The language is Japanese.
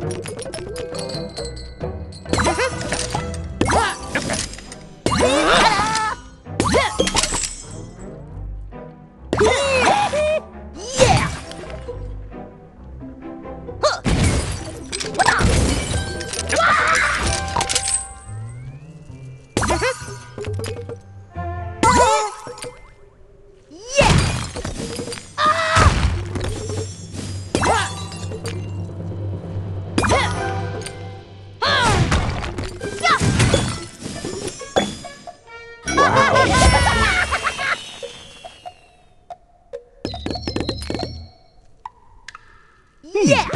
Huh? yeah!